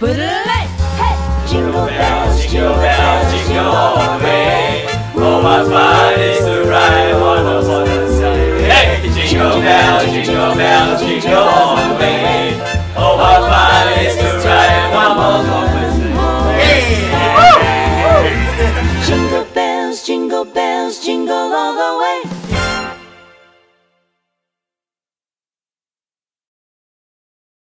Put a light, hey! Jingle bells, jingle bells, jingle all the way. Oh, what fun is to ride on a one. Hey, jingle bells, jingle bells,